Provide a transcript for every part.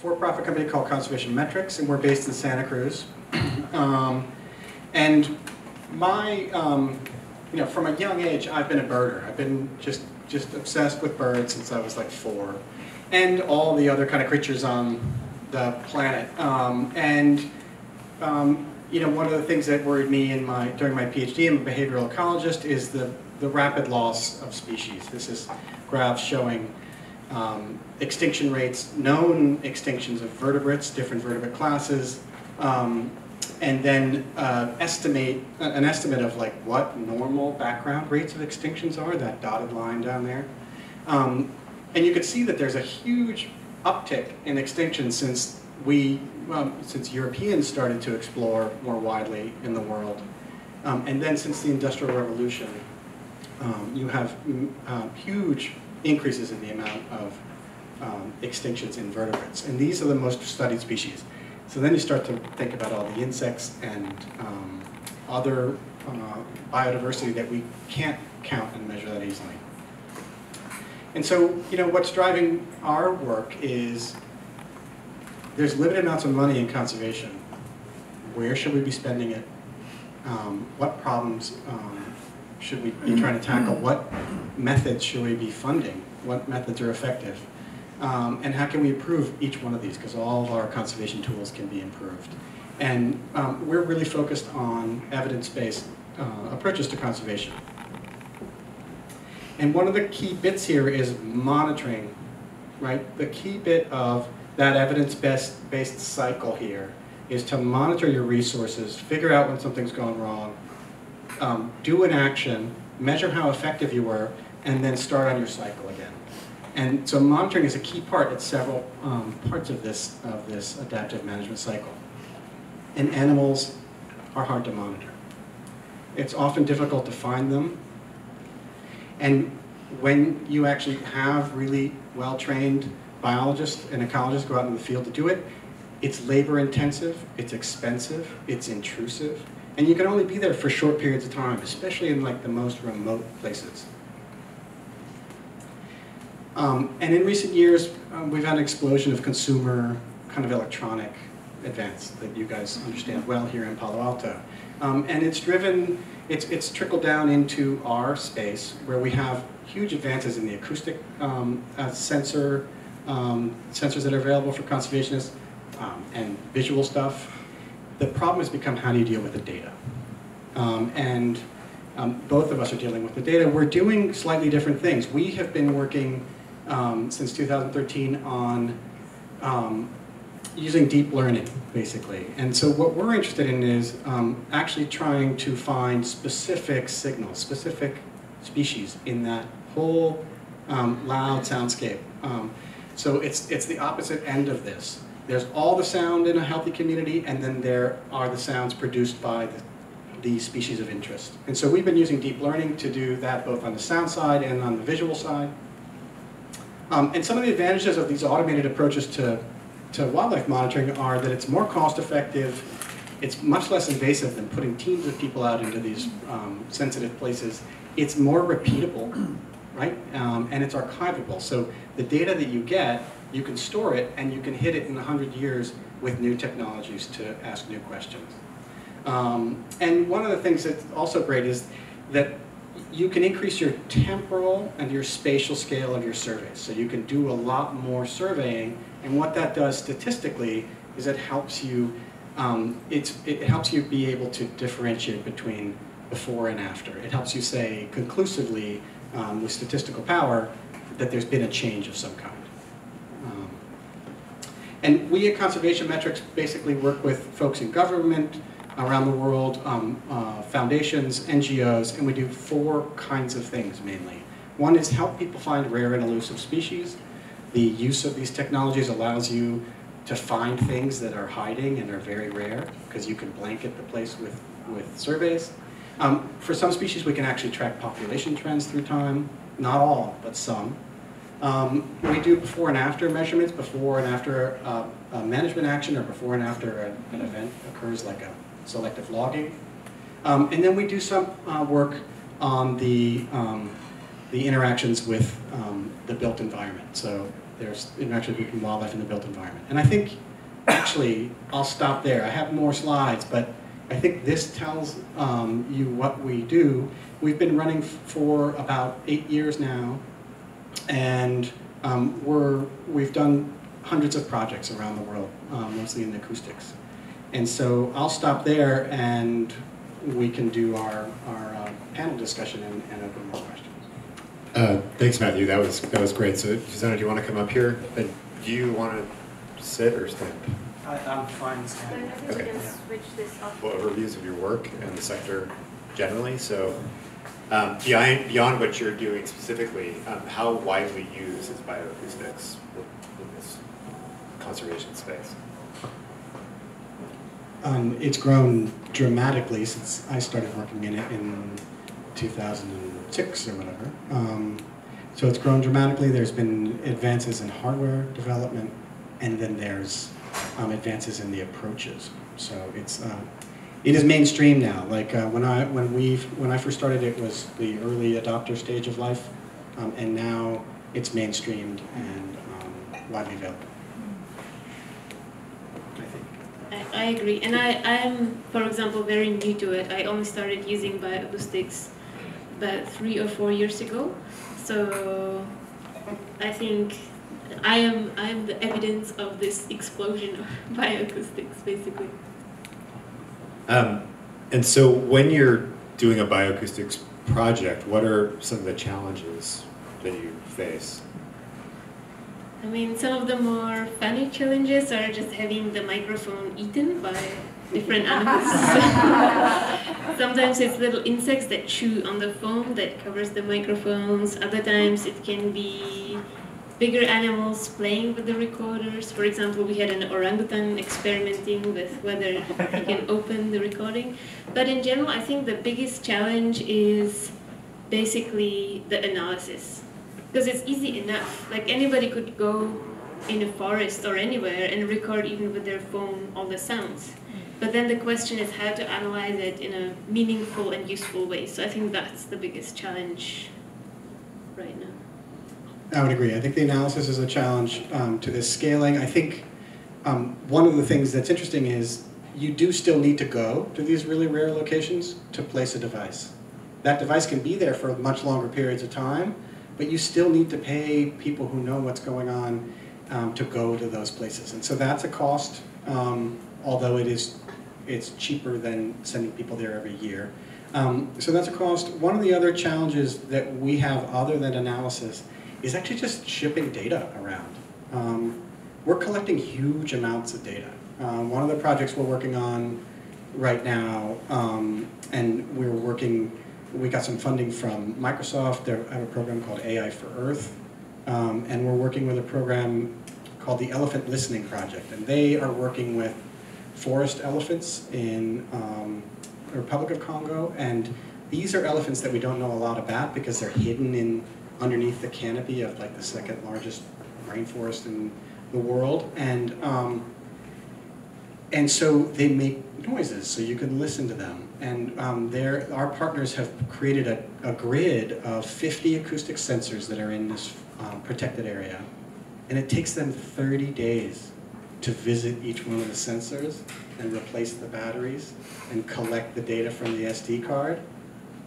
for-profit company called Conservation Metrics, and we're based in Santa Cruz. Um, and my, um, you know, from a young age, I've been a birder. I've been just just obsessed with birds since I was like four, and all the other kind of creatures on the planet. Um, and um, you know, one of the things that worried me in my during my PhD, I'm a behavioral ecologist, is the the rapid loss of species. This is graphs showing um, extinction rates, known extinctions of vertebrates, different vertebrate classes, um, and then uh, estimate an estimate of like what normal background rates of extinctions are, that dotted line down there. Um, and you can see that there's a huge uptick in extinction since we, well, since Europeans started to explore more widely in the world. Um, and then since the Industrial Revolution, um, you have mm, uh, huge increases in the amount of um, extinctions in vertebrates. And these are the most studied species. So then you start to think about all the insects and um, other uh, biodiversity that we can't count and measure that easily. And so, you know, what's driving our work is there's limited amounts of money in conservation. Where should we be spending it? Um, what problems um, should we be trying to tackle? What methods should we be funding? What methods are effective? Um, and how can we improve each one of these? Because all of our conservation tools can be improved. And um, we're really focused on evidence-based uh, approaches to conservation. And one of the key bits here is monitoring, right? The key bit of that evidence-based based cycle here is to monitor your resources, figure out when something's gone wrong, um, do an action, measure how effective you were, and then start on your cycle again. And so monitoring is a key part at several um, parts of this, of this adaptive management cycle. And animals are hard to monitor. It's often difficult to find them. And when you actually have really well-trained biologists and ecologists go out in the field to do it, it's labor intensive, it's expensive, it's intrusive, and you can only be there for short periods of time, especially in like the most remote places. Um, and in recent years, um, we've had an explosion of consumer kind of electronic advance that you guys understand well here in Palo Alto. Um, and it's driven, it's, it's trickled down into our space where we have huge advances in the acoustic um, uh, sensor, um, sensors that are available for conservationists, um, and visual stuff. The problem has become how do you deal with the data? and both of us are dealing with the data. We're doing slightly different things. We have been working um, since 2013 on um, using deep learning, basically. And so what we're interested in is um, actually trying to find specific signals, specific species in that whole um, loud soundscape. Um, so it's, it's the opposite end of this. There's all the sound in a healthy community, and then there are the sounds produced by the, the species of interest. And so we've been using deep learning to do that both on the sound side and on the visual side. Um, and some of the advantages of these automated approaches to, to wildlife monitoring are that it's more cost effective, it's much less invasive than putting teams of people out into these um, sensitive places. It's more repeatable, right? Um, and it's archivable. So the data that you get, you can store it and you can hit it in 100 years with new technologies to ask new questions. Um, and one of the things that's also great is that you can increase your temporal and your spatial scale of your surveys. So you can do a lot more surveying, and what that does statistically is it helps you, um, it helps you be able to differentiate between before and after. It helps you say conclusively um, with statistical power that there's been a change of some kind. And we at Conservation Metrics basically work with folks in government, around the world, um, uh, foundations, NGOs, and we do four kinds of things mainly. One is help people find rare and elusive species. The use of these technologies allows you to find things that are hiding and are very rare because you can blanket the place with, with surveys. Um, for some species, we can actually track population trends through time. Not all, but some. Um, we do before and after measurements, before and after uh, a management action or before and after a, an event occurs like a selective logging. Um, and then we do some uh, work on the, um, the interactions with um, the built environment. So there's interactions between wildlife and the built environment. And I think, actually, I'll stop there. I have more slides, but I think this tells um, you what we do. We've been running for about eight years now, and um, we're, we've done hundreds of projects around the world, um, mostly in acoustics. And so I'll stop there and we can do our, our uh, panel discussion and, and open more questions. Uh, thanks, Matthew. That was that was great. So, Zuzana, do you want to come up here? And do you want to sit or stand? I, I'm fine So I standing. think we Okay. can switch this up. Well, overviews of your work and the sector generally. So, um, beyond beyond what you're doing specifically, um, how widely used is bioacoustics in this conservation space? Um, it's grown dramatically since I started working in it in 2006 or whatever. Um, so it's grown dramatically. There's been advances in hardware development, and then there's um, advances in the approaches. So it's uh, it is mainstream now. Like uh, when I when we when I first started, it was the early adopter stage of life, um, and now it's mainstreamed and um, widely available. I think. I, agree, and I, I'm, for example, very new to it. I only started using bioacoustics about three or four years ago, so I think I am I am the evidence of this explosion of bioacoustics, basically. Um, and so, when you're doing a bioacoustics project, what are some of the challenges that you face? I mean, some of the more funny challenges are just having the microphone eaten by different animals. Sometimes it's little insects that chew on the foam that covers the microphones. Other times it can be bigger animals playing with the recorders. For example, we had an orangutan experimenting with whether he can open the recording. But in general, I think the biggest challenge is basically the analysis because it's easy enough. Like anybody could go in a forest or anywhere and record even with their phone all the sounds. But then the question is how to analyze it in a meaningful and useful way. So I think that's the biggest challenge right now. I would agree. I think the analysis is a challenge um, to this scaling. I think um, one of the things that's interesting is you do still need to go to these really rare locations to place a device. That device can be there for much longer periods of time, but you still need to pay people who know what's going on um, to go to those places. And so that's a cost, um, although it is it's cheaper than sending people there every year. Um, so that's a cost. One of the other challenges that we have other than analysis is actually just shipping data around. Um, we're collecting huge amounts of data. Um, one of the projects we're working on right now, um, and we're working, we got some funding from Microsoft. They have a program called AI for Earth, um, and we're working with a program called the Elephant Listening Project, and they are working with forest elephants in um, the Republic of Congo, and these are elephants that we don't know a lot about because they're hidden in underneath the canopy of like the second largest rainforest in the world, and um, and so they make noises, so you can listen to them. And um, there, our partners have created a, a grid of 50 acoustic sensors that are in this um, protected area, and it takes them 30 days to visit each one of the sensors and replace the batteries and collect the data from the SD card.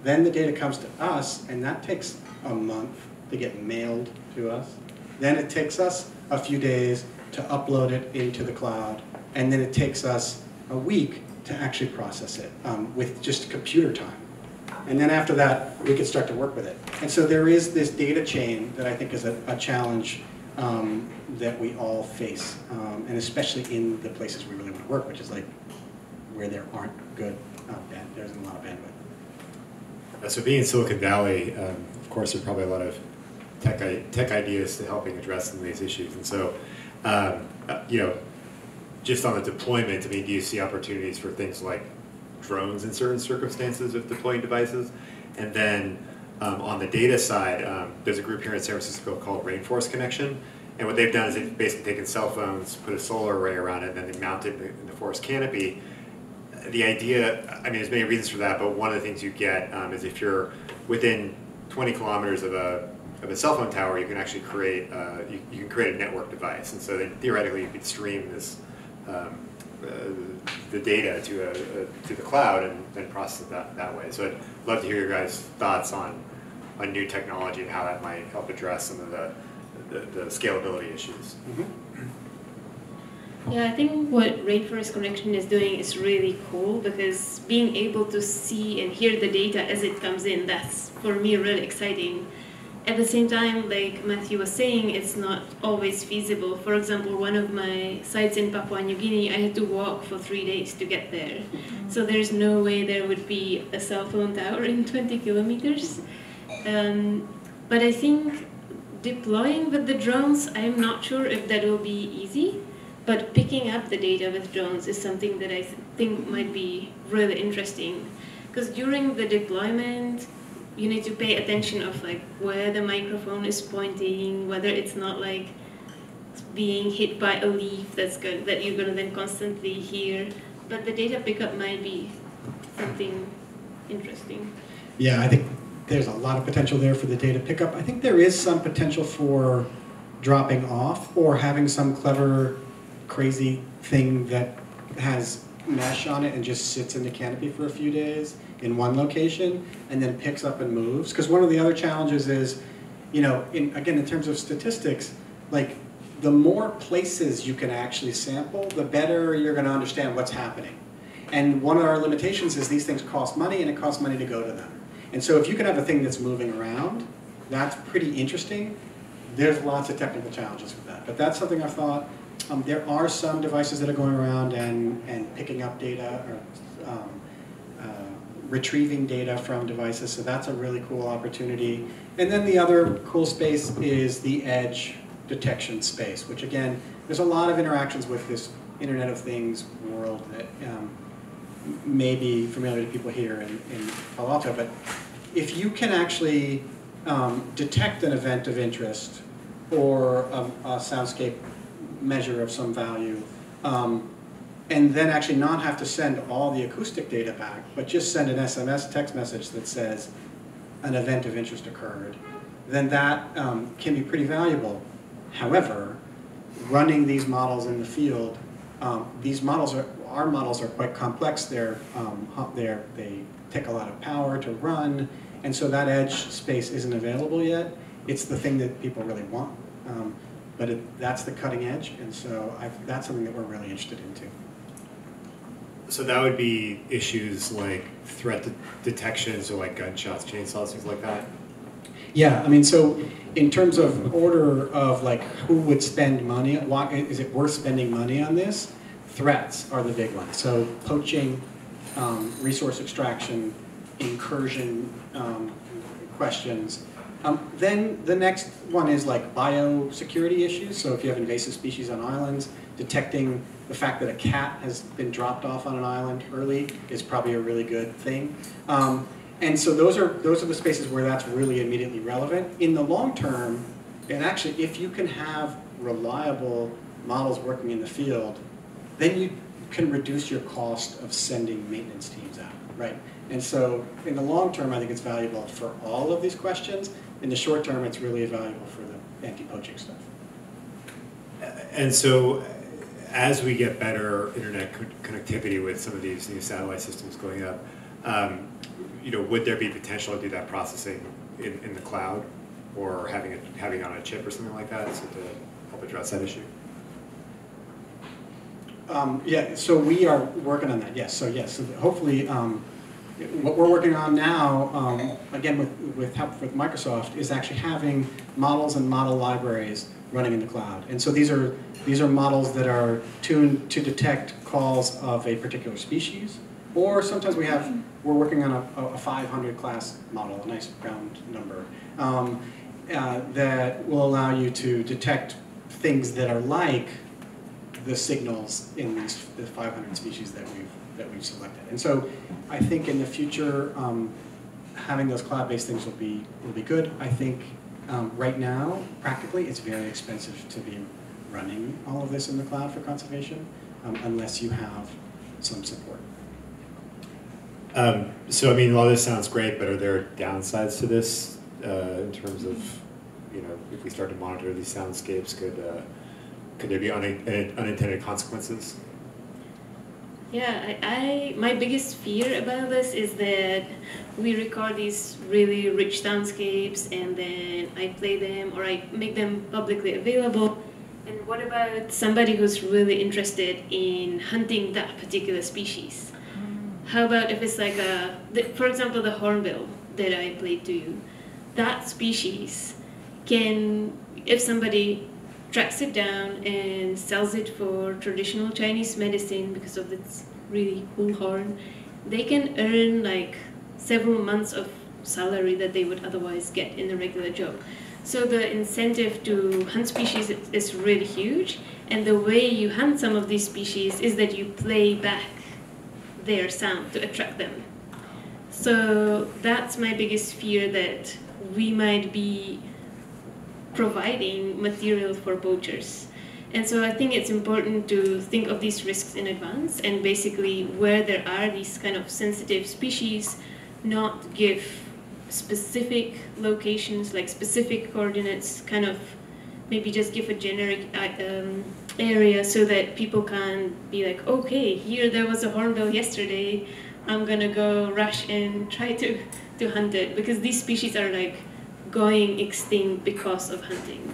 Then the data comes to us, and that takes a month to get mailed to us. Then it takes us a few days to upload it into the cloud, and then it takes us a week to actually process it um, with just computer time. And then after that, we can start to work with it. And so there is this data chain that I think is a, a challenge um, that we all face, um, and especially in the places we really want to work, which is like where there aren't good, uh, band, there isn't a lot of bandwidth. Uh, so, being in Silicon Valley, um, of course, there are probably a lot of tech tech ideas to helping address some of these issues. And so, um, uh, you know, just on the deployment, I mean, do you see opportunities for things like drones in certain circumstances of deploying devices? And then um, on the data side, um, there's a group here in San Francisco called Rainforest Connection. And what they've done is they've basically taken cell phones, put a solar array around it, and then they mount it in the, in the forest canopy. The idea, I mean, there's many reasons for that, but one of the things you get um, is if you're within 20 kilometers of a of a cell phone tower, you can actually create uh, you, you can create a network device, and so then theoretically you could stream this um, uh, the data to a, a, to the cloud and then process it that, that way. So I'd love to hear your guys' thoughts on on new technology and how that might help address some of the the, the scalability issues. Yeah, I think what Rainforest Connection is doing is really cool because being able to see and hear the data as it comes in, that's for me really exciting. At the same time, like Matthew was saying, it's not always feasible. For example, one of my sites in Papua New Guinea, I had to walk for three days to get there. So there's no way there would be a cell phone tower in 20 kilometers. Um, but I think deploying with the drones, I'm not sure if that will be easy. But picking up the data with drones is something that I th- think might be really interesting. Because during the deployment, you need to pay attention of like where the microphone is pointing, whether it's not like being hit by a leaf that's good that you're gonna then constantly hear. But the data pickup might be something interesting. Yeah, I think there's a lot of potential there for the data pickup. I think there is some potential for dropping off or having some clever, crazy thing that has mesh on it and just sits in the canopy for a few days in one location and then picks up and moves. Because one of the other challenges is, you know, in, again, in terms of statistics, like the more places you can actually sample, the better you're going to understand what's happening. And one of our limitations is these things cost money and it costs money to go to them. And so if you can have a thing that's moving around, that's pretty interesting. There's lots of technical challenges with that. But that's something I thought. Um, there are some devices that are going around and, and picking up data or um, uh, retrieving data from devices. So that's a really cool opportunity. And then the other cool space is the edge detection space, which again, there's a lot of interactions with this Internet of Things world that um, may be familiar to people here in, in Palo Alto, but if you can actually um, detect an event of interest or a, a soundscape measure of some value, um, and then actually not have to send all the acoustic data back, but just send an SMS text message that says an event of interest occurred, then that um, can be pretty valuable. However, running these models in the field, um, these models are, our models are quite complex. They're, um, they're, they take a lot of power to run, and so that edge space isn't available yet. It's the thing that people really want, um, but it, that's the cutting edge, and so I've, that's something that we're really interested in too. So that would be issues like threat de- detection, so like gunshots, chainsaws, things like that. Yeah, I mean, so in terms of order of like who would spend money, why, is it worth spending money on this? Threats are the big ones. So poaching, um, resource extraction, incursion um, questions. Um, then the next one is like biosecurity issues. So if you have invasive species on islands, detecting the fact that a cat has been dropped off on an island early is probably a really good thing. Um, and so those are those are the spaces where that's really immediately relevant. In the long term, and actually if you can have reliable models working in the field, then you can reduce your cost of sending maintenance teams out, right? And so in the long term, I think it's valuable for all of these questions. In the short term, it's really valuable for the anti-poaching stuff. And so, as we get better internet co- connectivity with some of these new satellite systems going up, um, you know, would there be potential to do that processing in, in the cloud, or having it having it on a chip or something like that, so to help address that issue? Um, yeah, so we are working on that, yes. So yes, so hopefully, um, what we're working on now, um, again with, with help with Microsoft, is actually having models and model libraries running in the cloud. And so these are these are models that are tuned to detect calls of a particular species, or sometimes we have we're working on a, a 500 class model, a nice round number, um, uh, that will allow you to detect things that are like the signals in these the 500 species that we've that we've selected. And so I think in the future, um, having those cloud-based things will be will be good. I think um, right now, practically, it's very expensive to be running all of this in the cloud for conservation, um, unless you have some support. Um, so, I mean, all this sounds great, but are there downsides to this uh, in terms of you know, if we start to monitor these soundscapes, could uh, could there be un- unintended consequences? Yeah, I, I my biggest fear about this is that we record these really rich soundscapes and then I play them or I make them publicly available. And what about somebody who's really interested in hunting that particular species? Mm. How about if it's like a, the, for example, the hornbill that I played to you? That species can, if somebody tracks it down and sells it for traditional Chinese medicine because of its really cool horn, they can earn like several months of salary that they would otherwise get in a regular job. So the incentive to hunt species is really huge, and the way you hunt some of these species is that you play back their sound to attract them. So that's my biggest fear that we might be providing material for poachers. And so I think it's important to think of these risks in advance and basically where there are these kind of sensitive species, not give specific locations, like specific coordinates, kind of maybe just give a generic uh, um, area so that people can be like, okay, here there was a hornbill yesterday, I'm gonna go rush and try to, to hunt it because these species are like going extinct because of hunting.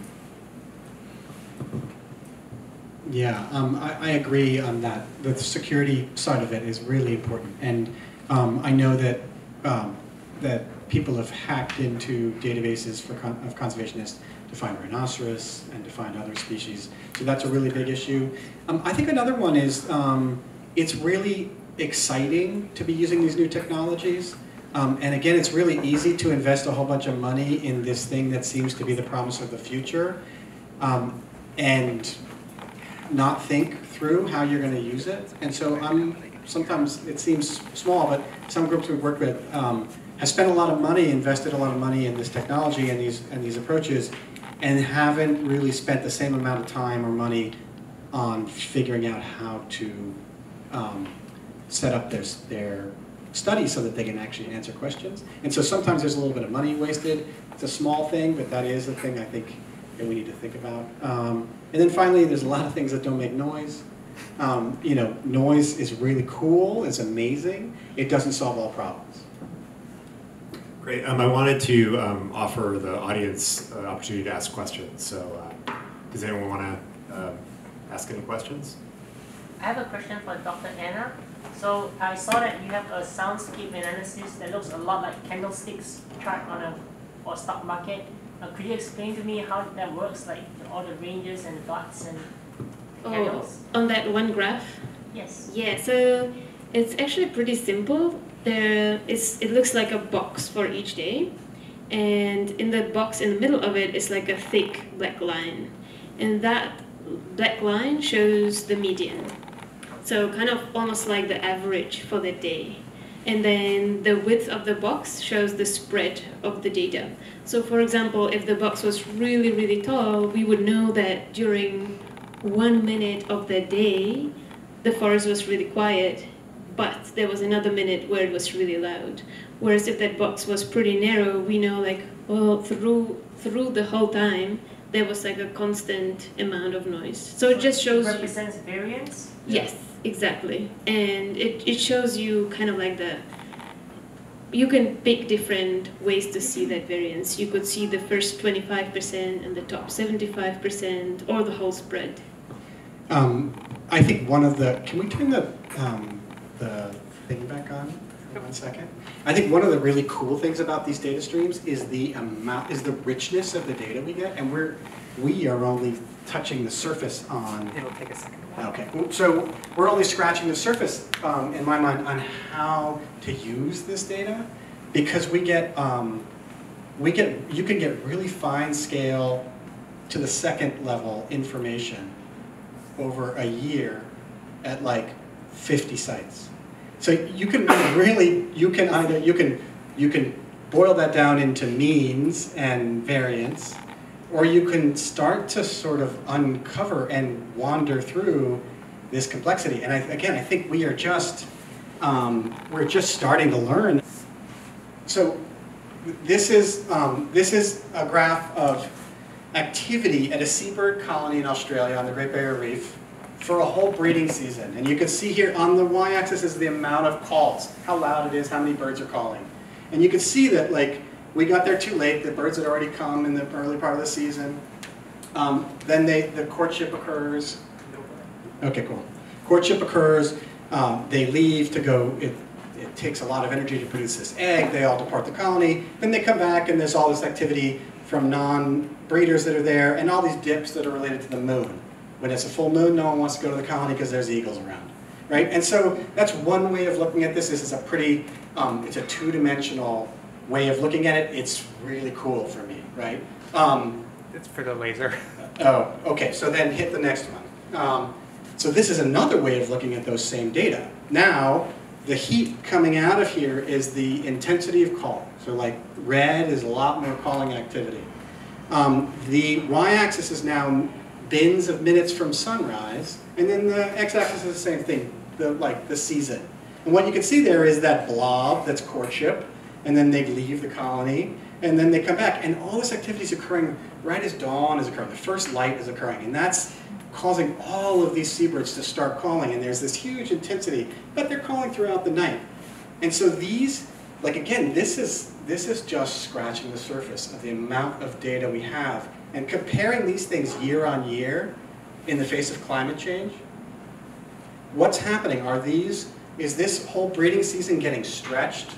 Yeah, um, I, I, agree on that. The security side of it is really important, and um, I know that um, that people have hacked into databases for con of conservationists to find rhinoceros and to find other species. So that's a really big issue. Um, I think another one is um, it's really exciting to be using these new technologies. Um, and again, it's really easy to invest a whole bunch of money in this thing that seems to be the promise of the future. and not think through how you're going to use it. And so I'm sometimes it seems small, but some groups we've worked with um, have spent a lot of money, invested a lot of money in this technology and these and these approaches, and haven't really spent the same amount of time or money on figuring out how to um, set up their their studies so that they can actually answer questions. And so sometimes there's a little bit of money wasted. It's a small thing, but that is a thing I think that we need to think about. Um, and then finally, there's a lot of things that don't make noise. Um, you know, noise is really cool, it's amazing. It doesn't solve all problems. Great. Um, I wanted to um, offer the audience an opportunity to ask questions. So, uh, does anyone want to uh, ask any questions? I have a question for Dr. Anna. So I saw that you have a soundscape analysis that looks a lot like candlesticks chart on a or stock market. Uh, could you explain to me how that works, like all the ranges and dots and oh, candles? On that one graph? Yes. Yeah, so it's actually pretty simple. There is, it looks like a box for each day. And in the box in the middle of it is like a thick black line. And that black line shows the median. So kind of almost like the average for the day. And then the width of the box shows the spread of the data. So for example, if the box was really, really tall, we would know that during one minute of the day, the forest was really quiet, but there was another minute where it was really loud. Whereas if that box was pretty narrow, we know like, well, through, through the whole time, there was like a constant amount of noise. So, it just shows. It represents variance? Yes. Exactly. And it, it shows you kind of like the, you can pick different ways to see that variance. You could see the first 25% and the top 75% or the whole spread. Um, I think one of the, can we turn the, um, the thing back on for one second? I think one of the really cool things about these data streams is the amount, is the richness of the data we get. And we're, we are only touching the surface on. It'll take a second. Okay, so we're only scratching the surface um, in my mind on how to use this data because we get um, we get you can get really fine scale to the second level information over a year at like 50 sites. So you can really you can either you can you can boil that down into means and variance or you can start to sort of uncover and wander through this complexity. And I, again, I think we are just, um, we're just starting to learn. So this is, um, this is a graph of activity at a seabird colony in Australia on the Great Barrier Reef for a whole breeding season. And you can see here on the y-axis is the amount of calls, how loud it is, how many birds are calling. And you can see that like we got there too late, the birds had already come in the early part of the season. Um, then they, the courtship occurs. Okay, cool. Courtship occurs, um, they leave to go, it, it takes a lot of energy to produce this egg, they all depart the colony, then they come back and there's all this activity from non-breeders that are there and all these dips that are related to the moon. When it's a full moon, no one wants to go to the colony because there's eagles around, right? And so that's one way of looking at this. This is a pretty, um, it's a two-dimensional way of looking at it. It's really cool for me, right? Um, It's for the laser. Oh, okay, so then hit the next one. Um, so this is another way of looking at those same data. Now, the heat coming out of here is the intensity of call. So like red is a lot more calling activity. Um, the y-axis is now bins of minutes from sunrise, and then the x-axis is the same thing, the, like the season. And what you can see there is that blob that's courtship, and then they leave the colony, and then they come back. And all this activity is occurring right as dawn is occurring. The first light is occurring, and that's causing all of these seabirds to start calling. And there's this huge intensity, but they're calling throughout the night. And so these, like again, this is this is just scratching the surface of the amount of data we have, and comparing these things year on year in the face of climate change. What's happening? Are these? Is this whole breeding season getting stretched,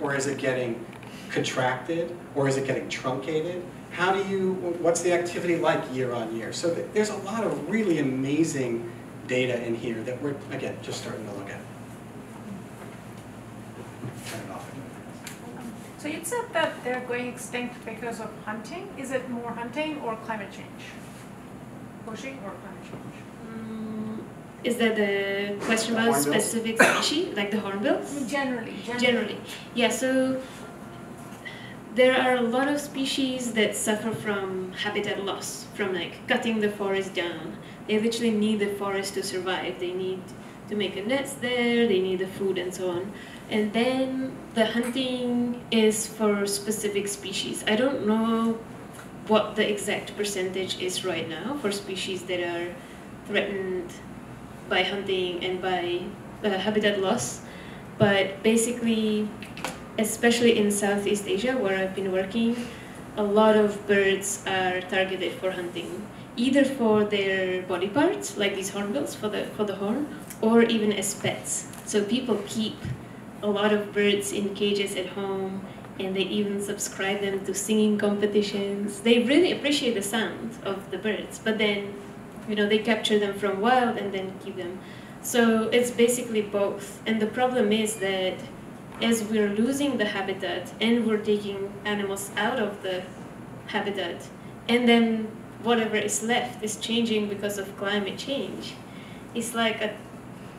or is it getting contracted, or is it getting truncated? How do you, what's the activity like year on year? So th- there's a lot of really amazing data in here that we're, again, just starting to look at. So you said that they're going extinct because of hunting. Is it more hunting or climate change? Poaching or climate change? Is that the question The about hornbills? specific species, like the hornbills? Generally, generally. Generally, yeah. So there are a lot of species that suffer from habitat loss, from like cutting the forest down. They literally need the forest to survive. They need to make a nest there. They need the food and so on. And then the hunting is for specific species. I don't know what the exact percentage is right now for species that are threatened by hunting and by uh, habitat loss. But basically, especially in Southeast Asia, where I've been working, a lot of birds are targeted for hunting, either for their body parts, like these hornbills for the for the horn, or even as pets. So people keep a lot of birds in cages at home, and they even subscribe them to singing competitions. They really appreciate the sound of the birds, but then, you know, they capture them from wild and then keep them. So it's basically both. And the problem is that as we're losing the habitat and we're taking animals out of the habitat, and then whatever is left is changing because of climate change, it's like a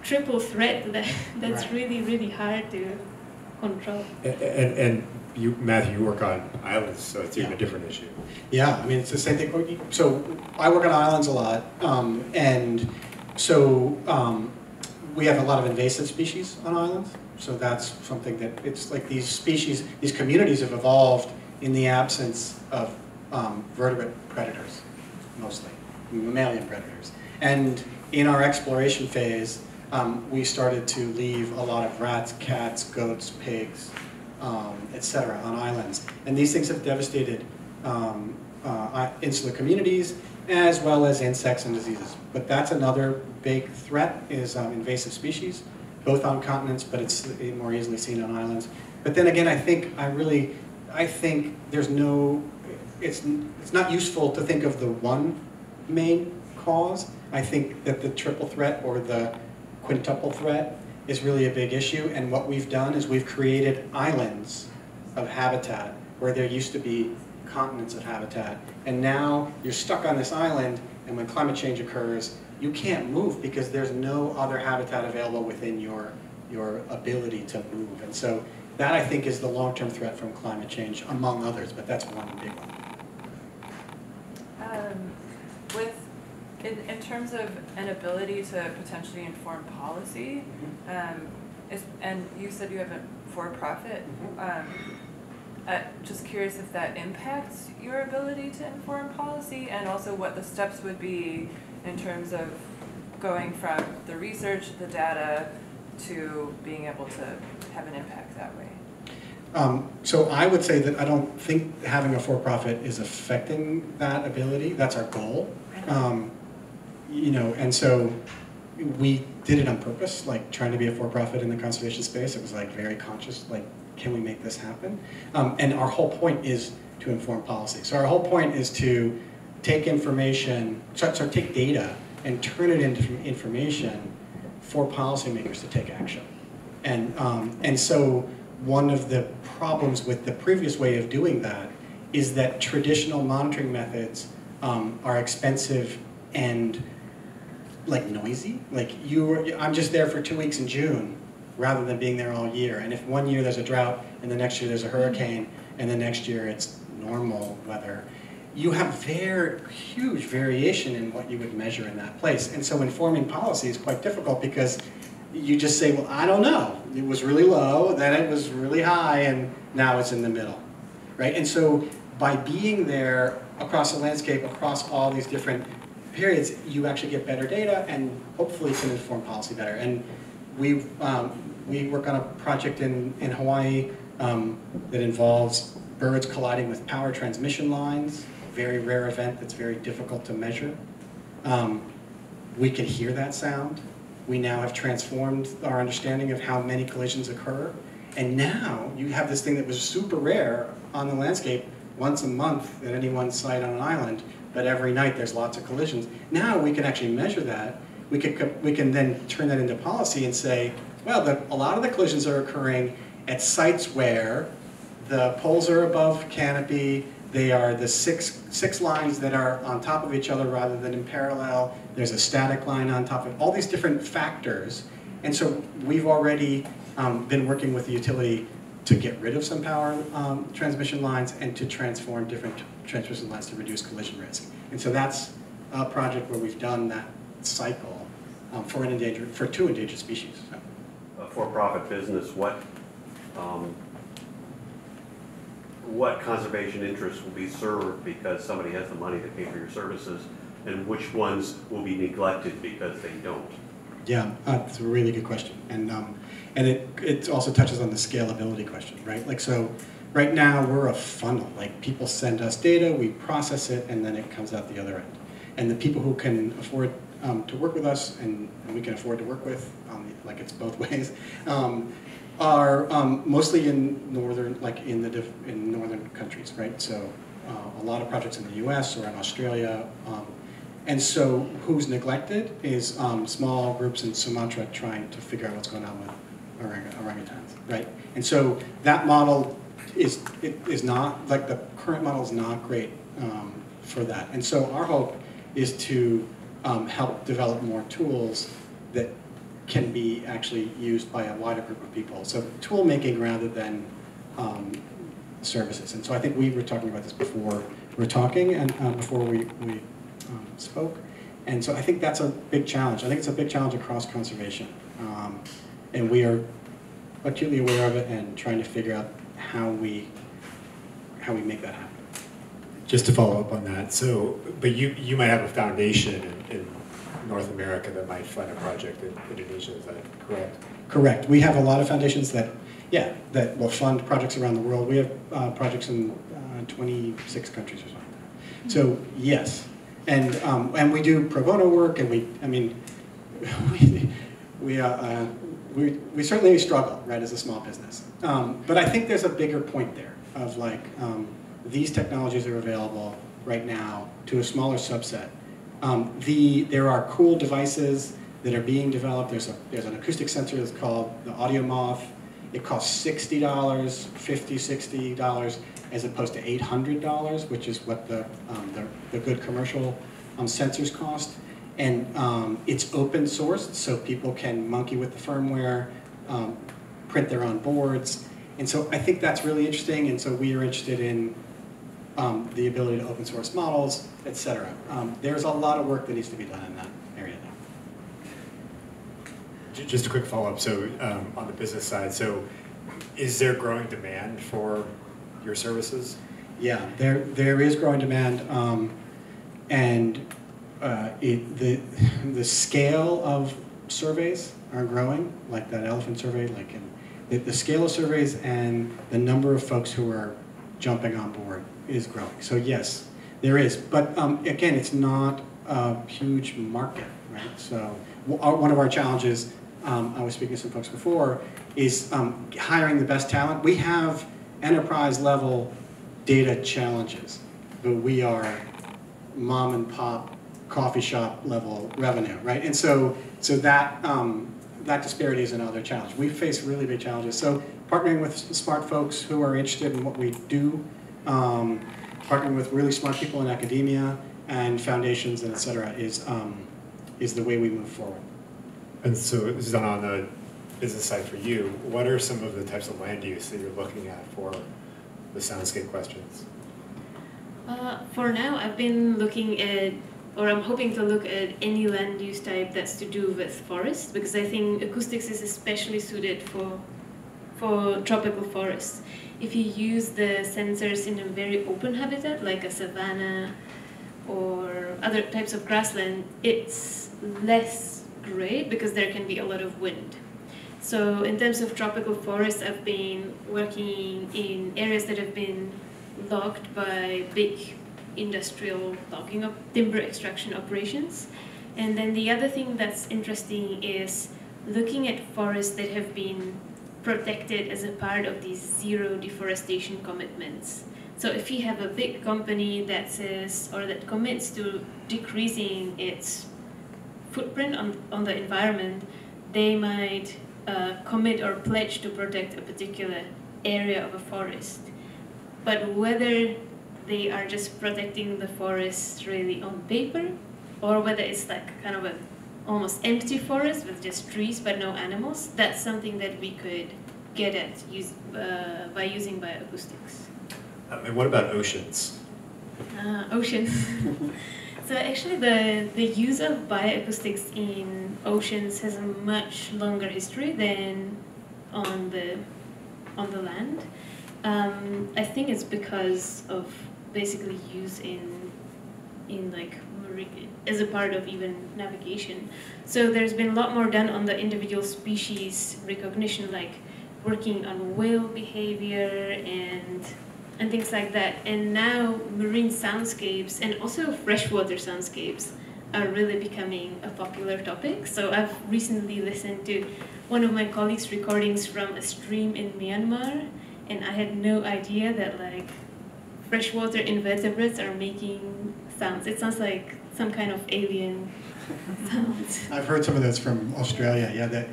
triple threat that that's Right. really really hard to control. And, and, and you, Matthew, you work on islands, so it's even a different issue. Yeah, I mean, it's the same thing. So I work on islands a lot, um, and so um, we have a lot of invasive species on islands. So that's something that, it's like these species, these communities have evolved in the absence of um, vertebrate predators, mostly, mammalian predators. And in our exploration phase, um, we started to leave a lot of rats, cats, goats, pigs, um, et cetera, on islands. And these things have devastated um, uh, insular communities as well as insects and diseases. But that's another big threat is um, invasive species, both on continents, but it's more easily seen on islands. But then again, I think I really, I think there's no, it's, it's not useful to think of the one main cause. I think that the triple threat or the quintuple threat is really a big issue. And what we've done is we've created islands of habitat where there used to be continents of habitat. And now you're stuck on this island, and when climate change occurs, you can't move because there's no other habitat available within your, your ability to move. And so that, I think, is the long-term threat from climate change, among others, but that's one big one. Um, with, in, in terms of an ability to potentially inform policy, um, is, and you said you have a for-profit, Mm-hmm. um, uh, just curious if that impacts your ability to inform policy and also what the steps would be in terms of going from the research, the data, to being able to have an impact that way. Um, So I would say that I don't think having a for-profit is affecting that ability. That's our goal. Um, You know, and so we did it on purpose, like trying to be a for-profit in the conservation space. It was like very conscious, like, can we make this happen? Um, And our whole point is to inform policy. So our whole point is to take information, so, so take data and turn it into information for policymakers to take action. And, um, and so one of the problems with the previous way of doing that is that traditional monitoring methods um, are expensive and like noisy. Like you, were- I'm just there for two weeks in June rather than being there all year. And if one year there's a drought and the next year there's a hurricane and the next year it's normal weather, you have very huge variation in what you would measure in that place. And so informing policy is quite difficult because you just say, well, I don't know. It was really low, then it was really high, and now it's in the middle, right? And so by being there across the landscape, across all these different periods, you actually get better data and hopefully can inform policy better. And we um, we work on a project in, in Hawaii um, that involves birds colliding with power transmission lines, very rare event that's very difficult to measure. Um, we can hear that sound. We now have transformed our understanding of how many collisions occur. And now you have this thing that was super rare on the landscape once a month at any one site on an island, but every night there's lots of collisions. Now we can actually measure that. We can, we can then turn that into policy and say, well, the, a lot of the collisions are occurring at sites where the poles are above canopy, they are the six, six lines that are on top of each other rather than in parallel. There's a static line on top of all these different factors. And so we've already um, been working with the utility to get rid of some power um, transmission lines and to transform different transmission lines to reduce collision risk. And so that's a project where we've done that cycle um, for an endangered, for two endangered species. So. a for-profit business, what, um, what conservation interests will be served because somebody has the money to pay for your services, and which ones will be neglected because they don't? Yeah, uh, it's a really good question, and um, and it it also touches on the scalability question, right? Like so, right now we're a funnel. Like people send us data, we process it, and then it comes out the other end. And the people who can afford um, to work with us, and, and we can afford to work with, um, like it's both ways, um, are um, mostly in northern, like in the in northern countries, right? So uh, a lot of projects in the U.S. or in Australia. Um, and so who's neglected is um, small groups in Sumatra trying to figure out what's going on with orang orangutans, right? And so that model is, it is not, like the current model is not great um, for that. And so our hope is to um, help develop more tools that can be actually used by a wider group of people. So tool making rather than um, services. And so I think we were talking about this before we were talking and uh, before we, we um, spoke. And so I think that's a big challenge. I think it's a big challenge across conservation. Um, and we are acutely aware of it and trying to figure out how we, how we make that happen. Just to follow up on that, so, but you, you might have a foundation in, in North America that might fund a project in Indonesia, is that correct? Correct. We have a lot of foundations that, yeah, that will fund projects around the world. We have uh, projects in uh, 26 countries or something. So yes, and um, and we do pro bono work, and we, I mean, we we, uh, uh, we we certainly struggle, right, as a small business. Um, but I think there's a bigger point there of like um, these technologies are available right now to a smaller subset. Um, the there are cool devices that are being developed. There's a there's an acoustic sensor that's called the AudioMoth. It costs sixty dollars, $50, 60 dollars, as opposed to eight hundred dollars, which is what the um, the, the good commercial um, sensors cost. And um, it's open sourced, so people can monkey with the firmware, um, print their own boards. And so I think that's really interesting. And so we are interested in um, the ability to open source models, et cetera. Um, there's a lot of work that needs to be done in that area now. Just a quick follow-up, so um, on the business side, so is there growing demand for your services? Yeah, there, there is growing demand, um, and, uh, it, the, the scale of surveys are growing, like that elephant survey, like, in, the, the scale of surveys and the number of folks who are jumping on board is growing. So yes, there is, but, um, again, it's not a huge market, right? So, our- one of our challenges, um, I was speaking to some folks before, is, um, hiring the best talent. We have enterprise level data challenges, but we are mom and pop coffee shop level revenue, right? And so, so that, um, that disparity is another challenge. We face really big challenges. So partnering with smart folks who are interested in what we do, um, partnering with really smart people in academia and foundations and et cetera is, um, is the way we move forward. And so this is done on the business side for you. What are some of the types of land use that you're looking at for the soundscape questions? Uh, for now, I've been looking at, or I'm hoping to look at any land use type that's to do with forest, because I think acoustics is especially suited for, for tropical forests. If you use the sensors in a very open habitat, like a savanna or other types of grassland, it's less great because there can be a lot of wind. So in terms of tropical forests, I've been working in areas that have been logged by big industrial logging of timber extraction operations. And then the other thing that's interesting is looking at forests that have been protected as a part of these zero deforestation commitments. So if you have a big company that says or that commits to decreasing its footprint on, on the environment, they might uh, commit or pledge to protect a particular area of a forest. But whether they are just protecting the forest really on paper, or whether it's like kind of a almost empty forest with just trees but no animals, that's something that we could get at use, uh, by using bioacoustics. Um, and what about oceans? Uh, oceans. so actually, the the use of bioacoustics in oceans has a much longer history than on the on the land. Um, I think it's because of basically use in in like as a part of even navigation. So there's been a lot more done on the individual species recognition, like working on whale behavior and and things like that. And now marine soundscapes and also freshwater soundscapes are really becoming a popular topic. So I've recently listened to one of my colleagues' recordings from a stream in Myanmar, and I had no idea that like freshwater invertebrates are making sounds. It sounds like some kind of alien sounds. I've heard some of those from Australia. Yeah, that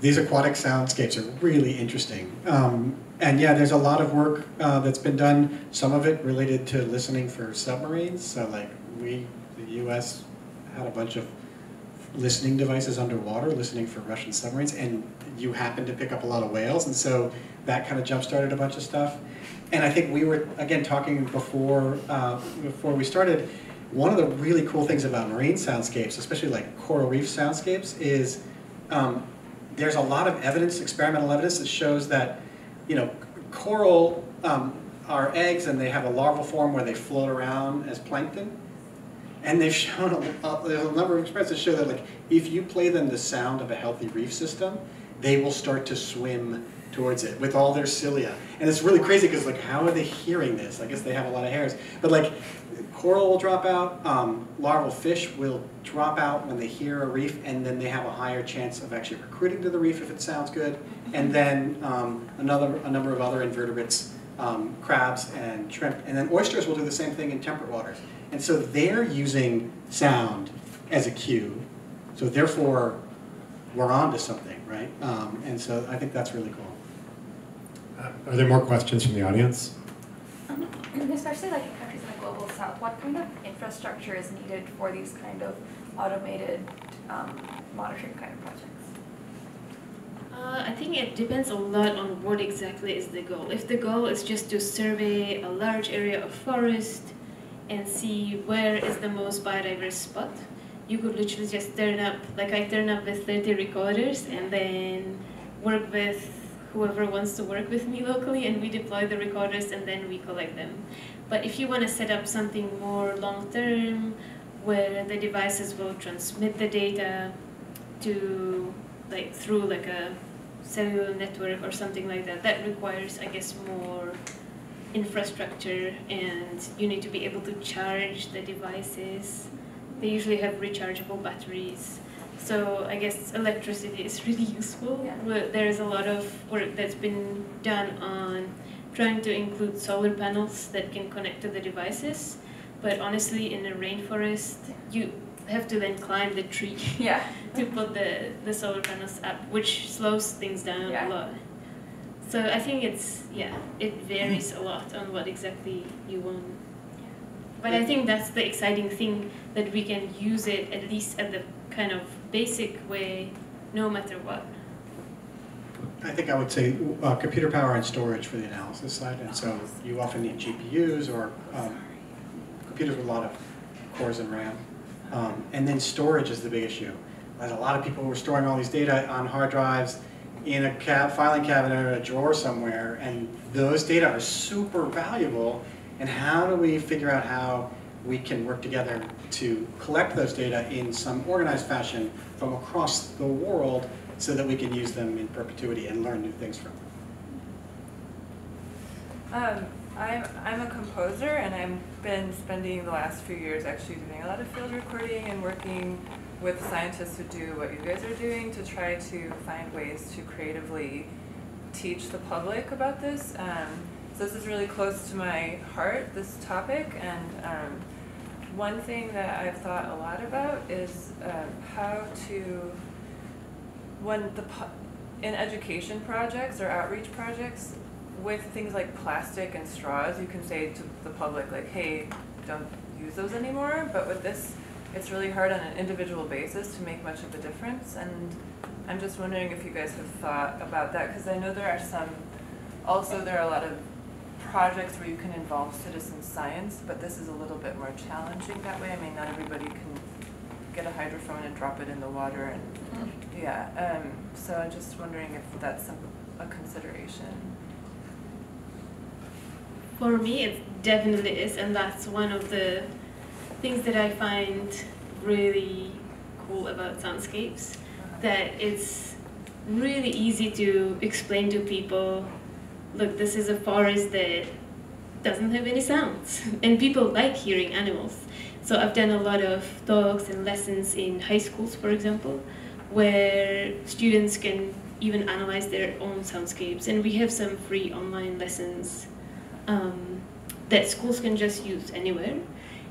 these aquatic soundscapes are really interesting. Um, and yeah, there's a lot of work uh, that's been done. Some of it related to listening for submarines. So like we, the U.S. had a bunch of listening devices underwater, listening for Russian submarines, and you happen to pick up a lot of whales, and so that kind of jump started a bunch of stuff. And I think we were again talking before uh, before we started. One of the really cool things about marine soundscapes, especially like coral reef soundscapes, is um, there's a lot of evidence, experimental evidence, that shows that you know coral um, are eggs and they have a larval form where they float around as plankton. And they've shown a, a, a number of experiments that show that like if you play them the sound of a healthy reef system, they will start to swim towards it with all their cilia. And it's really crazy because like how are they hearing this? I guess they have a lot of hairs. But like coral will drop out, um, larval fish will drop out when they hear a reef, and then they have a higher chance of actually recruiting to the reef if it sounds good. And then um, another a number of other invertebrates, um, crabs and shrimp, and then oysters will do the same thing in temperate waters. And so they're using sound as a cue. So therefore, we're on to something, right? Um, and so I think that's really cool. Uh, are there more questions from the audience? Um, especially like in countries in the global south, what kind of infrastructure is needed for these kind of automated um, monitoring kind of projects? Uh, I think it depends a lot on what exactly is the goal. If the goal is just to survey a large area of forest and see where is the most biodiverse spot, you could literally just turn up, like I turn up with 30 recorders and then work with whoever wants to work with me locally, and we deploy the recorders and then we collect them. But if you want to set up something more long term, where the devices will transmit the data to like through like a cellular network or something like that, that requires, I guess, more infrastructure, and you need to be able to charge the devices. They usually have rechargeable batteries. So I guess electricity is really useful. Yeah. There's a lot of work that's been done on trying to include solar panels that can connect to the devices. But honestly, in a rainforest, you have to then climb the tree Yeah. to put the, the solar panels up, which slows things down Yeah. a lot. So I think it's yeah, it varies a lot on what exactly you want. But I think that's the exciting thing that we can use it at least at the kind of basic way, no matter what. I think I would say uh, computer power and storage for the analysis side, and so you often need GPUs or um, computers with a lot of cores and RAM. Um, and then storage is the big issue. A lot of people who are storing all these data on hard drives in a cab, filing cabinet or a drawer somewhere, and those data are super valuable. And how do we figure out how we can work together to collect those data in some organized fashion from across the world so that we can use them in perpetuity and learn new things from them? Um, I'm, I'm a composer and I've been spending the last few years actually doing a lot of field recording and working with scientists who do what you guys are doing to try to find ways to creatively teach the public about this. Um, so this is really close to my heart, this topic, and um, one thing that I've thought a lot about is um, how to, when the, in education projects or outreach projects, with things like plastic and straws, you can say to the public, like, hey, don't use those anymore. But with this, it's really hard on an individual basis to make much of a difference. And I'm just wondering if you guys have thought about that, because I know there are some, also there are a lot of projects where you can involve citizen science, but this is a little bit more challenging that way. I mean, not everybody can get a hydrophone and drop it in the water and, yeah. Um, so I'm just wondering if that's some, a consideration. For me, it definitely is, and that's one of the things that I find really cool about soundscapes. That it's really easy to explain to people look, this is a forest that doesn't have any sounds, and people like hearing animals. So I've done a lot of talks and lessons in high schools, for example, where students can even analyze their own soundscapes, and we have some free online lessons um, that schools can just use anywhere.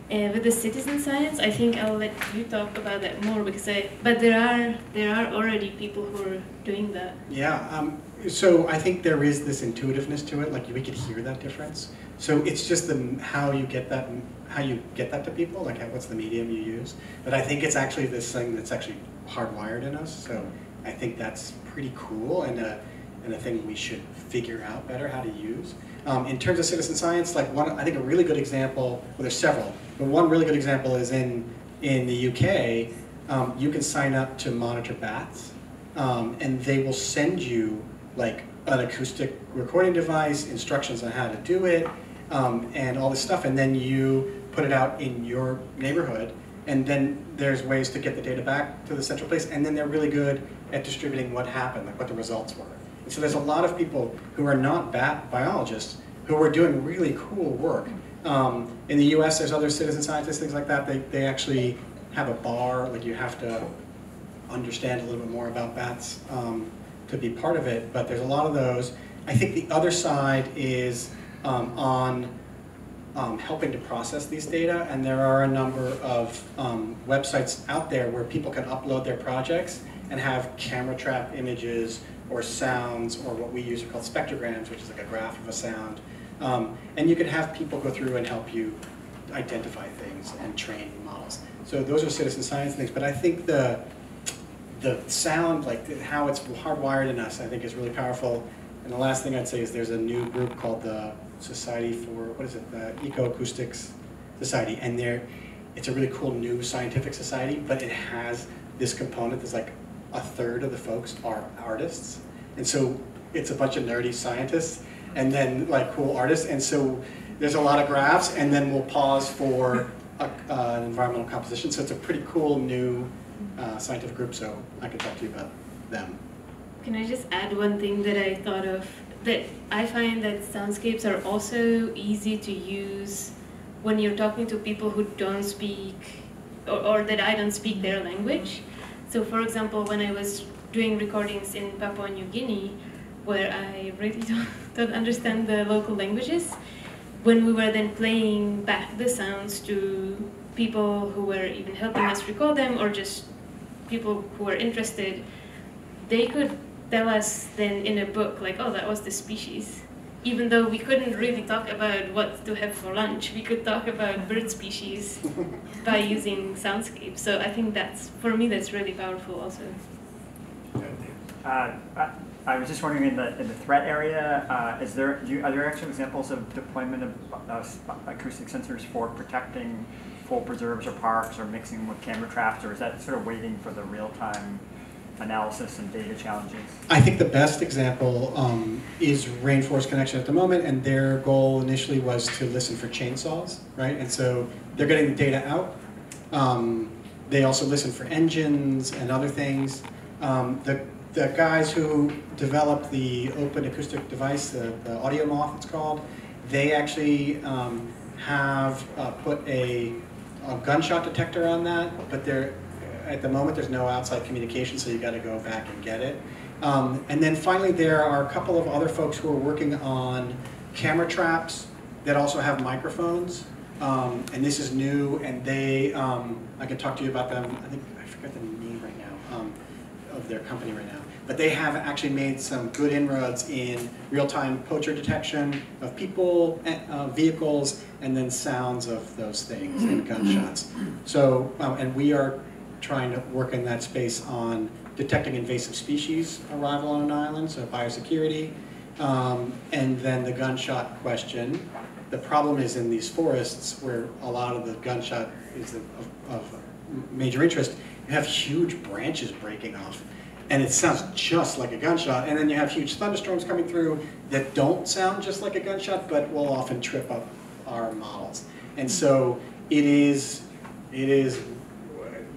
And with the citizen science, I think I'll let you talk about that more because I. But there are there are already people who are doing that. Yeah, um, so I think there is this intuitiveness to it, like we could hear that difference. So it's just the how you get that how you get that to people, like what's the medium you use. But I think it's actually this thing that's actually hardwired in us. So I think that's pretty cool and a and a thing we should figure out better how to use. Um, in terms of citizen science, like one, I think a really good example. Well, there's several, but one really good example is in in the UK. Um, you can sign up to monitor bats, um, and they will send you like an acoustic recording device, instructions on how to do it, um, and all this stuff, and then you put it out in your neighborhood, and then there's ways to get the data back to the central place, and then they're really good at distributing what happened, like what the results were. And so there's a lot of people who are not bat biologists who are doing really cool work. Um, in the U.S., there's other citizen scientists, things like that. They, they actually have a bar, like you have to understand a little bit more about bats um, to be part of it, but there's a lot of those. I think the other side is um, on um, helping to process these data, and there are a number of um, websites out there where people can upload their projects and have camera trap images or sounds, or what we use are called spectrograms, which is like a graph of a sound. Um, and you can have people go through and help you identify things and train models. So those are citizen science things, but I think the the sound, like how it's hardwired in us, I think is really powerful. And the last thing I'd say is there's a new group called the Society for, what is it, the Ecoacoustics Society, and they're, it's a really cool new scientific society, but it has this component that's like a third of the folks are artists. And so it's a bunch of nerdy scientists and then like cool artists. And so there's a lot of graphs and then we'll pause for a, uh, an environmental composition. So it's a pretty cool new uh, scientific group. So I can talk to you about them. Can I just add one thing that I thought of? That I find that soundscapes are also easy to use when you're talking to people who don't speak, or, or that I don't speak their language. So, for example, when I was doing recordings in Papua New Guinea, where I really don't, don't understand the local languages, when we were then playing back the sounds to people who were even helping us record them, or just people who were interested, they could tell us then in a book like oh that was the species. Even though we couldn't really talk about what to have for lunch we could talk about bird species by using soundscapes so i think that's for me that's really powerful also. Uh, I- I was just wondering, in the, in the threat area, uh, is there, do you, are there actual examples of deployment of uh, acoustic sensors for protecting full preserves or parks or mixing with camera traps, or is that sort of waiting for the real-time analysis and data challenges? I think the best example um, is Rainforest Connection at the moment, and their goal initially was to listen for chainsaws, right? And so they're getting the data out. Um, they also listen for engines and other things. Um, the, the guys who developed the open acoustic device, the, the AudioMoth it's called, they actually um, have uh, put a, a gunshot detector on that, but they're, at the moment, there's no outside communication, so you got to go back and get it. Um, and then finally, there are a couple of other folks who are working on camera traps that also have microphones. Um, and this is new, and they, um, I can talk to you about them. I think I forget the name right now um, of their company right now. But they have actually made some good inroads in real-time poacher detection of people, eh, uh, vehicles, and then sounds of those things and gunshots. So, um, and we are trying to work in that space on detecting invasive species arrival on an island, so biosecurity. Um, and then the gunshot question. The problem is in these forests where a lot of the gunshot is of, of major interest, you have huge branches breaking off. And it sounds just like a gunshot. And then you have huge thunderstorms coming through that don't sound just like a gunshot, but will often trip up our models. And so it is, it is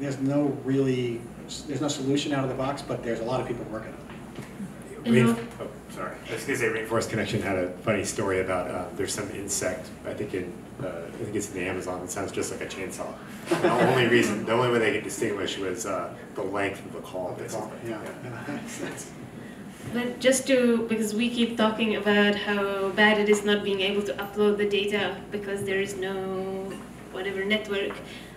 there's no really, there's no solution out of the box, but there's a lot of people working on it. And Rain, al- oh, sorry. I was gonna say Rainforest Connection had a funny story about, uh, there's some insect, I think in, uh, I think it's in the Amazon, it sounds just like a chainsaw. The only reason, the only way they could distinguish was, uh, the length of the call, basically. Yeah. But just to, because we keep talking about how bad it is not being able to upload the data because there is no whatever network.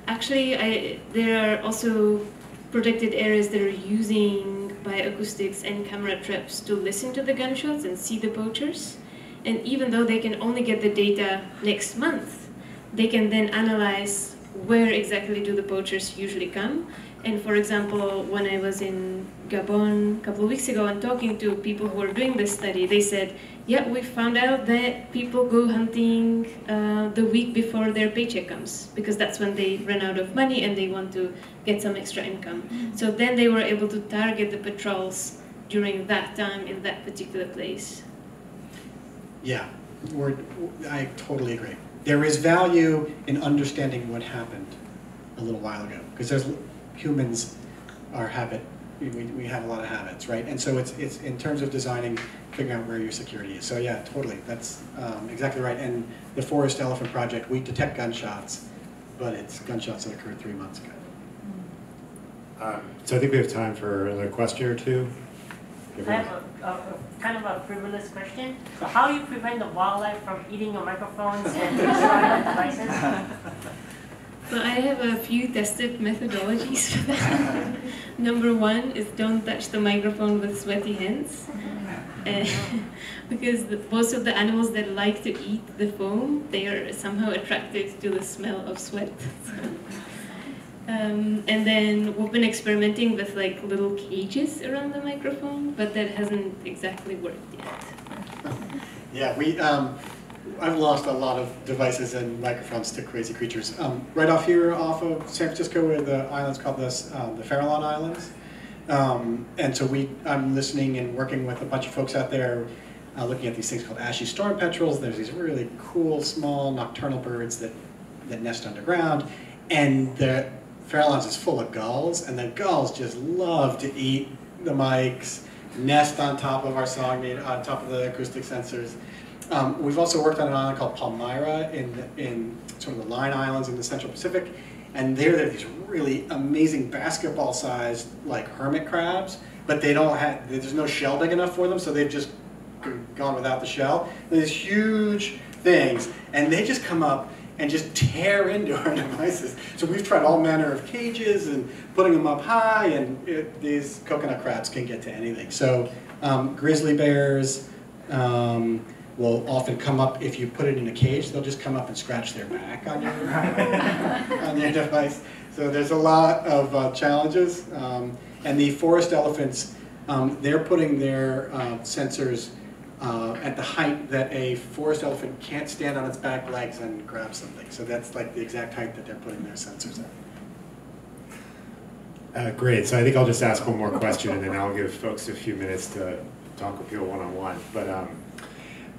Actually, I, there are also protected areas that are using bioacoustics and camera traps to listen to the gunshots and see the poachers. And even though they can only get the data next month, they can then analyze where exactly do the poachers usually come. And for example, when I was in Gabon a couple of weeks ago and talking to people who were doing this study, they said, yeah, we found out that people go hunting uh, the week before their paycheck comes because that's when they run out of money and they want to get some extra income. So then they were able to target the patrols during that time in that particular place. Yeah, we're, I totally agree. There is value in understanding what happened a little while ago, because there's, humans are habit, we, we have a lot of habits, right? And so it's, it's in terms of designing, figuring out where your security is. So yeah, totally, that's um, exactly right. And the Forest Elephant Project, we detect gunshots, but it's gunshots that occurred three months ago. Um, So I think we have time for another question or two. I have a, a, a kind of a frivolous question. So how do you prevent the wildlife from eating your microphones and destroying your devices? So I have a few tested methodologies for that. Number one is don't touch the microphone with sweaty hands. Uh, because the, most of the animals that like to eat the foam, they are somehow attracted to the smell of sweat. Um, and then we've been experimenting with like little cages around the microphone, but that hasn't exactly worked yet. Yeah, we, um, I've lost a lot of devices and microphones to crazy creatures. Um, right off here, off of San Francisco, where the island's called this, um, the Farallon Islands, Um, and so we, I'm listening and working with a bunch of folks out there, uh, looking at these things called ashy storm petrels. There's these really cool, small nocturnal birds that, that nest underground. And the Farallones is full of gulls, and the gulls just love to eat the mics, nest on top of our song, on top of the acoustic sensors. Um, we've also worked on an island called Palmyra in, in sort of the Line Islands in the Central Pacific. And there, there are these really amazing basketball-sized, like hermit crabs, but they don't have, there's no shell big enough for them, so they've just gone without the shell. And these huge things, and they just come up and just tear into our devices. So we've tried all manner of cages and putting them up high, and it, these coconut crabs can get to anything. So um, grizzly bears um, will often come up, if you put it in a cage, they'll just come up and scratch their back on your, on your device. So there's a lot of uh, challenges. Um, and the forest elephants, um, they're putting their uh, sensors uh, at the height that a forest elephant can't stand on its back legs and grab something. So that's like the exact height that they're putting their sensors at. Uh, great. So I think I'll just ask one more question, and then I'll give folks a few minutes to talk with people one on one. But um,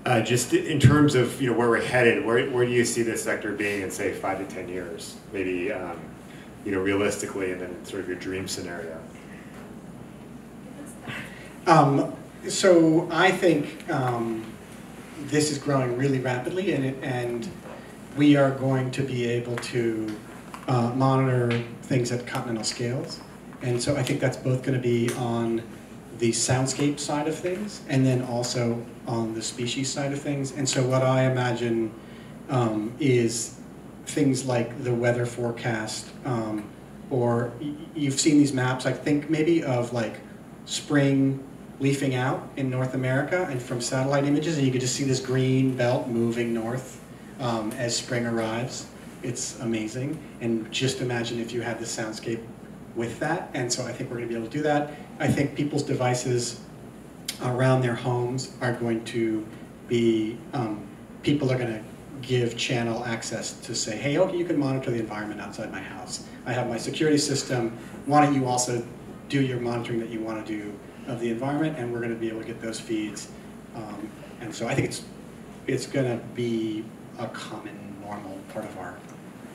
uh, just in terms of you know where we're headed, where where do you see this sector being in say five to ten years? Maybe um, you know realistically, and then sort of your dream scenario. Um, so I think um, this is growing really rapidly, and, it, and we are going to be able to uh, monitor things at continental scales. And so I think that's both going to be on the soundscape side of things, and then also on the species side of things. And so what I imagine um, is things like the weather forecast, um, or you've seen these maps, I think maybe of like spring leafing out in North America and from satellite images, and you can just see this green belt moving north um, as spring arrives. It's amazing. And just imagine if you had the soundscape with that. And so I think we're going to be able to do that. I think people's devices around their homes are going to be, um, people are going to give channel access to say, hey, okay, you can monitor the environment outside my house. I have my security system. Why don't you also do your monitoring that you want to do of the environment? And we're going to be able to get those feeds. Um, and so I think it's, it's going to be a common, normal part of our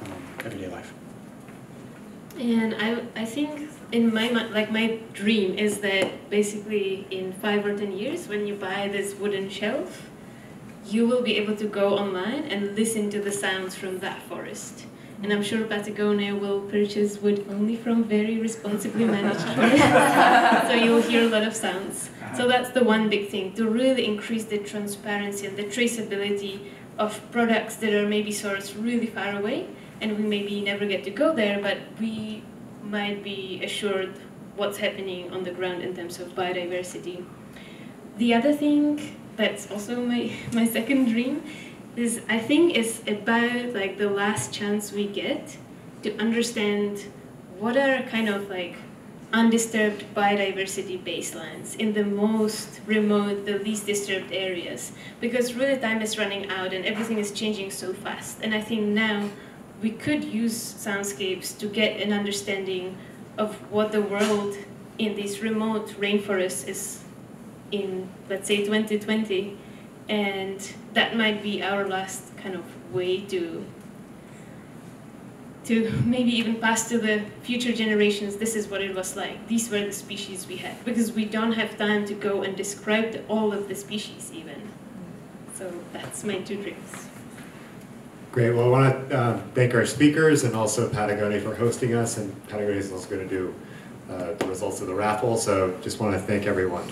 um, everyday life. And I, I think in my like my dream is that basically in five or ten years, when you buy this wooden shelf, you will be able to go online and listen to the sounds from that forest. And I'm sure Patagonia will purchase wood only from very responsibly managed forests. so you'll hear a lot of sounds. So that's the one big thing to really increase the transparency and the traceability of products that are maybe sourced really far away and we maybe never get to go there, but we might be assured what's happening on the ground in terms of biodiversity. The other thing that's also my, my second dream is I think is about like the last chance we get to understand what are kind of like undisturbed biodiversity baselines in the most remote, the least disturbed areas. Because really time is running out and everything is changing so fast. And I think now we could use soundscapes to get an understanding of what the world in these remote rainforests is in, let's say, 2020. And that might be our last kind of way to to maybe even pass to the future generations this is what it was like these were the species we had because we don't have time to go and describe the, all of the species even so that's my two dreams Great. Well, I want to uh, thank our speakers and also Patagonia for hosting us. And Patagonia is also going to do uh, the results of the raffle. So just want to thank everyone.